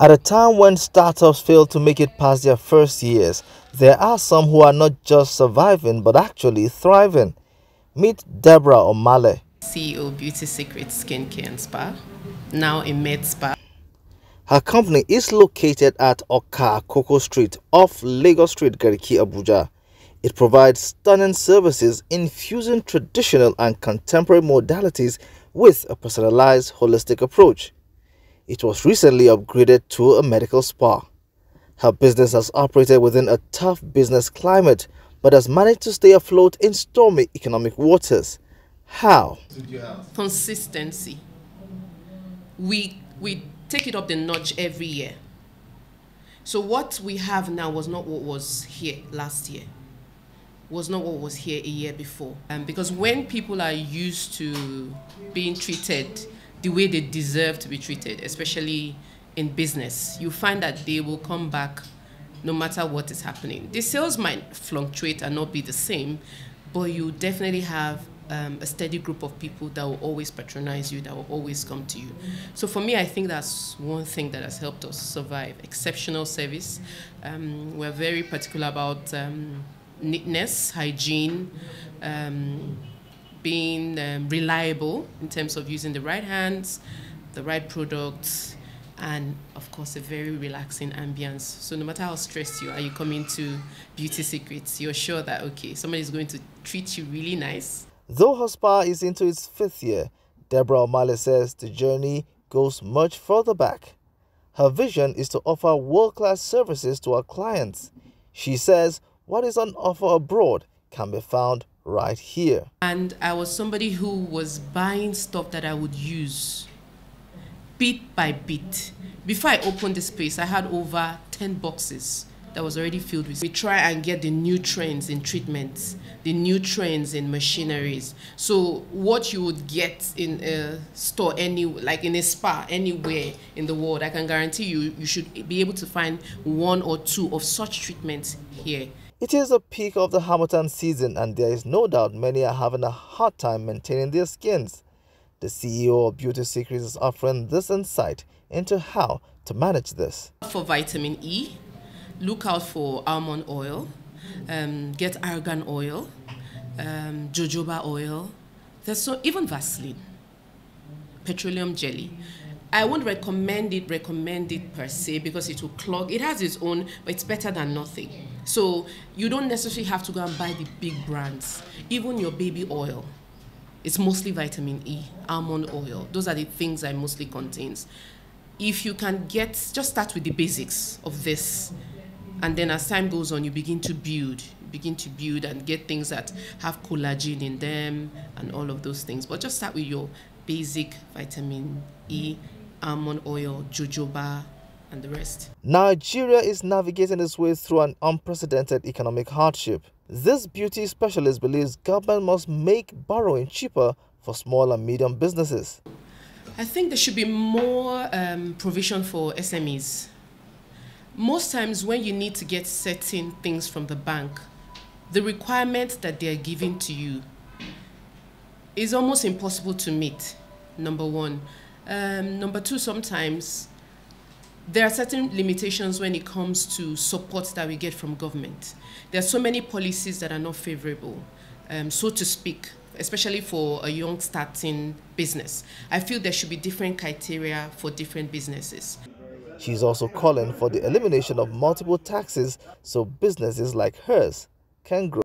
At a time when startups fail to make it past their first years, there are some who are not just surviving but actually thriving. Meet Deborah Omale, CEO Beauty Secret Skincare and Spa, now a med spa. Her company is located at Oka Coco Street off Lagos Street, Garki, Abuja. It provides stunning services infusing traditional and contemporary modalities with a personalized holistic approach. It was recently upgraded to a medical spa. Her business has operated within a tough business climate but has managed to stay afloat in stormy economic waters. How? Consistency. We, we take it up the notch every year. So what we have now was not what was here last year was not what was here a year before. Um, because when people are used to being treated the way they deserve to be treated, especially in business, you find that they will come back no matter what is happening. The sales might fluctuate and not be the same, but you definitely have um, a steady group of people that will always patronize you, that will always come to you. So for me, I think that's one thing that has helped us survive. Exceptional service. Um, we're very particular about um, neatness, hygiene, um, being um, reliable in terms of using the right hands, the right products, and of course a very relaxing ambience. So no matter how stressed you are, you come into Beauty Secrets, you're sure that okay, somebody is going to treat you really nice. Though her spa is into its fifth year, Deborah Omale says the journey goes much further back. Her vision is to offer world-class services to her clients. She says what is on offer abroad can be found right here. And I was somebody who was buying stuff that I would use bit by bit. Before I opened the space, I had over 10 boxes that was already filled with. We try and get the new trends in treatments, the new trends in machineries. So what you would get in a store any like in a spa anywhere in the world, I can guarantee you you should be able to find one or two of such treatments here. It is the peak of the Harmattan season and there is no doubt many are having a hard time maintaining their skins. The CEO of Beauty Secrets is offering this insight into how to manage this. For vitamin E, look out for almond oil, um, get argan oil, um, jojoba oil. There's so even Vaseline, petroleum jelly. I won't recommend it, recommend it per se because it will clog. It has its own, but it's better than nothing. So you don't necessarily have to go and buy the big brands. Even your baby oil, it's mostly vitamin E, almond oil. Those are the things I mostly contains. If you can get, just start with the basics of this. And then as time goes on, you begin to build, begin to build and get things that have collagen in them and all of those things. But just start with your basic vitamin E, almond oil, jojoba, and the rest. Nigeria is navigating its way through an unprecedented economic hardship. This beauty specialist believes government must make borrowing cheaper for small and medium businesses. I think there should be more um, provision for SMEs. Most times when you need to get certain things from the bank, the requirements that they are giving to you is almost impossible to meet, number one. Um, number two, sometimes there are certain limitations when it comes to support that we get from government. There are so many policies that are not favorable, um, so to speak, especially for a young starting business. I feel there should be different criteria for different businesses. She's also calling for the elimination of multiple taxes so businesses like hers can grow.